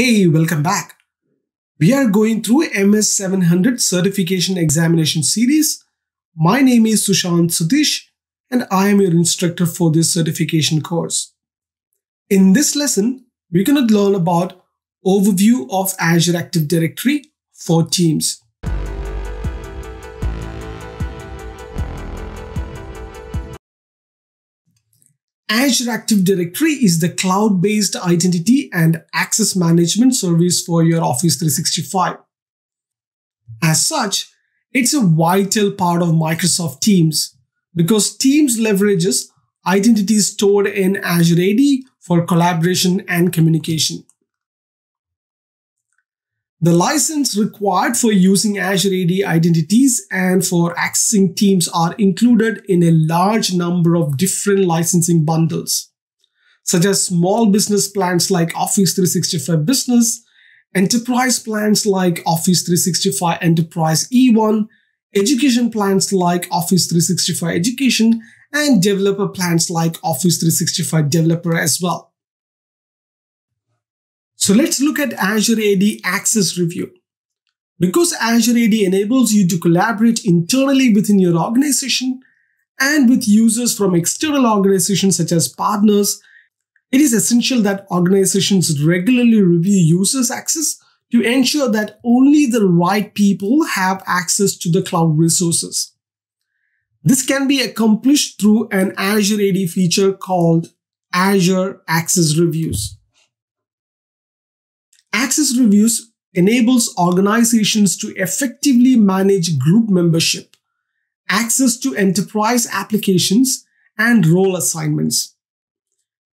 Hey, welcome back. We are going through MS 700 certification examination series. My name is Susanth Sutheesh and I am your instructor for this certification course. In this lesson, we're going to learn about overview of Azure Active Directory for Teams. Azure Active Directory is the cloud-based identity and access management service for your Office 365. As such, it's a vital part of Microsoft Teams because Teams leverages identities stored in Azure AD for collaboration and communication. The license required for using Azure AD identities and for accessing Teams are included in a large number of different licensing bundles, such as small business plans like Office 365 Business, enterprise plans like Office 365 Enterprise E1, education plans like Office 365 Education, and developer plans like Office 365 Developer as well. So let's look at Azure AD Access Review. Because Azure AD enables you to collaborate internally within your organization and with users from external organizations such as partners, it is essential that organizations regularly review users' access to ensure that only the right people have access to the cloud resources. This can be accomplished through an Azure AD feature called Azure Access Reviews. Access Reviews enables organizations to effectively manage group membership, access to enterprise applications, and role assignments.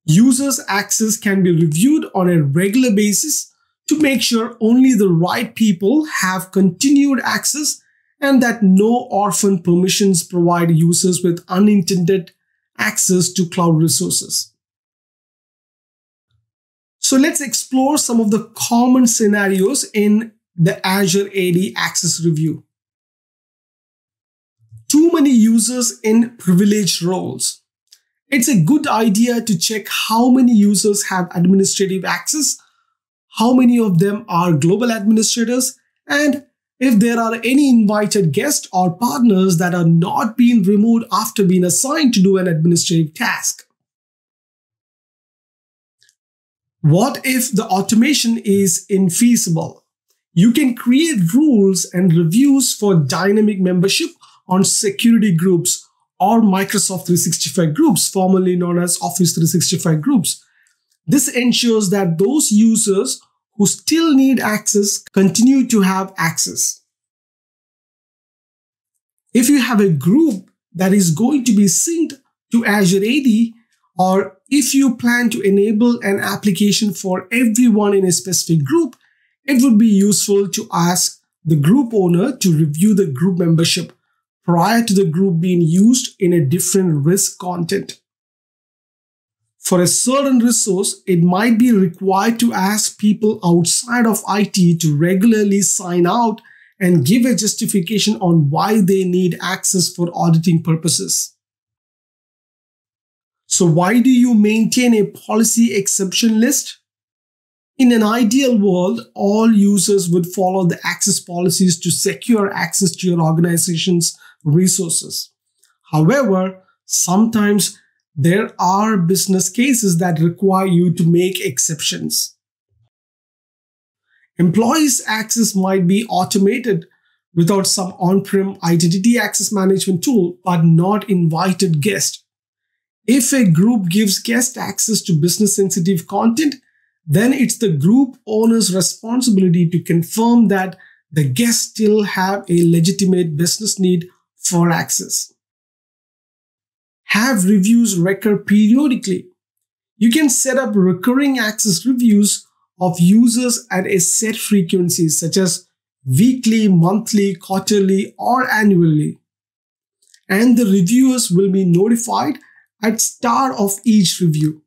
Users' access can be reviewed on a regular basis to make sure only the right people have continued access and that no orphan permissions provide users with unintended access to cloud resources. So let's explore some of the common scenarios in the Azure AD Access Review. Too many users in privileged roles. It's a good idea to check how many users have administrative access, how many of them are global administrators, and if there are any invited guests or partners that are not being removed after being assigned to do an administrative task. What if the automation is infeasible? You can create rules and reviews for dynamic membership on security groups or Microsoft 365 groups, formerly known as Office 365 groups. This ensures that those users who still need access continue to have access. If you have a group that is going to be synced to Azure AD, or if you plan to enable an application for everyone in a specific group, it would be useful to ask the group owner to review the group membership prior to the group being used in a different risk content. For a certain resource, it might be required to ask people outside of IT to regularly sign out and give a justification on why they need access for auditing purposes. So why do you maintain a policy exception list? In an ideal world, all users would follow the access policies to secure access to your organization's resources. However, sometimes there are business cases that require you to make exceptions. Employees' access might be automated without some on-prem identity access management tool, but not invited guests if a group gives guest access to business sensitive content, then it's the group owner's responsibility to confirm that the guests still have a legitimate business need for access. Have reviews recur periodically. You can set up recurring access reviews of users at a set frequency such as weekly, monthly, quarterly, or annually. And the reviewers will be notified at start of each review.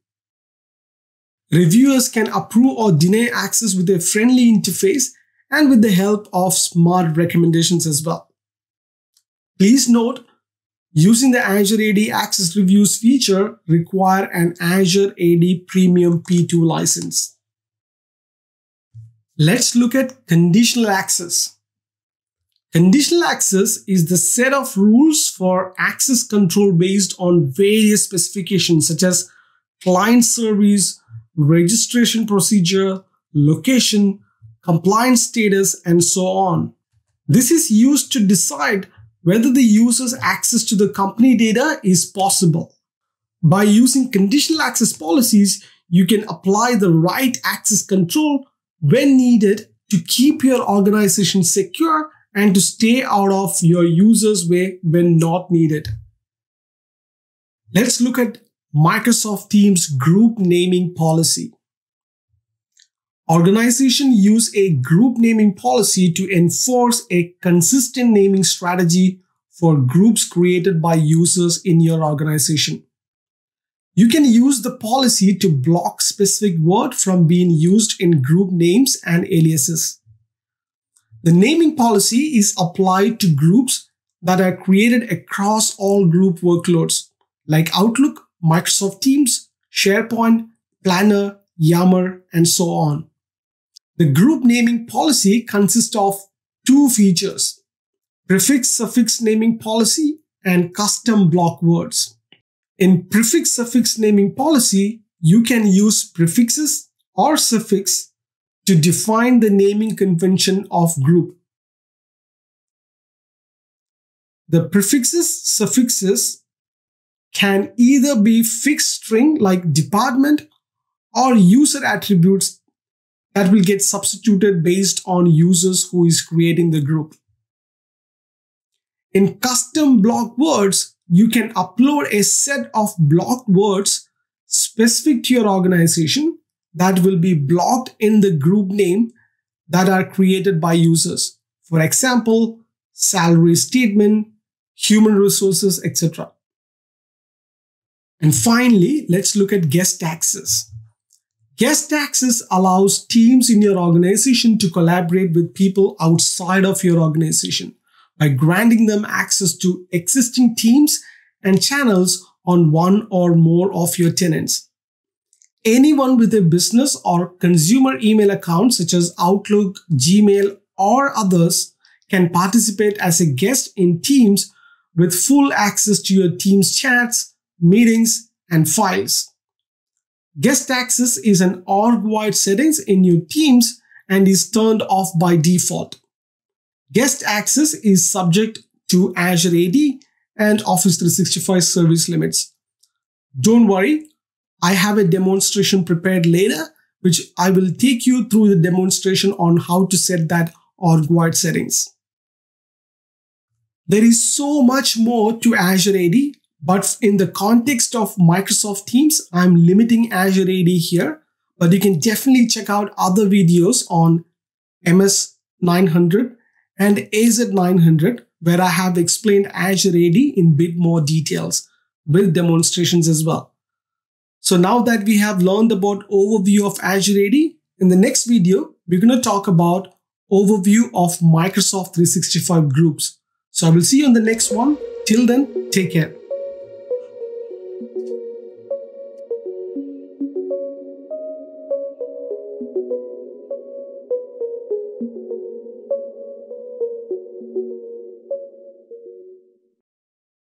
Reviewers can approve or deny access with a friendly interface and with the help of smart recommendations as well. Please note, using the Azure AD Access Reviews feature require an Azure AD Premium P2 license. Let's look at conditional access. Conditional access is the set of rules for access control based on various specifications such as client service, registration procedure, location, compliance status, and so on. This is used to decide whether the user's access to the company data is possible. By using conditional access policies, you can apply the right access control when needed to keep your organization secure and to stay out of your user's way when not needed. Let's look at Microsoft Teams group naming policy. Organizations use a group naming policy to enforce a consistent naming strategy for groups created by users in your organization. You can use the policy to block specific word from being used in group names and aliases. The naming policy is applied to groups that are created across all group workloads like Outlook, Microsoft Teams, SharePoint, Planner, Yammer, and so on. The group naming policy consists of two features, prefix-suffix naming policy and custom block words. In prefix-suffix naming policy, you can use prefixes or suffix to define the naming convention of group. The prefixes, suffixes can either be fixed string like department or user attributes that will get substituted based on users who is creating the group. In custom block words, you can upload a set of block words specific to your organization that will be blocked in the group name that are created by users. For example, salary statement, human resources, etc. And finally, let's look at guest access. Guest access allows teams in your organization to collaborate with people outside of your organization by granting them access to existing teams and channels on one or more of your tenants. Anyone with a business or consumer email account such as Outlook, Gmail, or others can participate as a guest in Teams with full access to your Teams chats, meetings, and files. Guest access is an org-wide settings in your Teams and is turned off by default. Guest access is subject to Azure AD and Office 365 service limits. Don't worry, I have a demonstration prepared later, which I will take you through the demonstration on how to set that org-wide settings. There is so much more to Azure AD, but in the context of Microsoft Teams, I'm limiting Azure AD here, but you can definitely check out other videos on MS 900 and AZ900 where I have explained Azure AD in bit more details with demonstrations as well. So now that we have learned about overview of Azure AD, in the next video, we're going to talk about overview of Microsoft 365 groups. So I will see you on the next one. Till then, take care.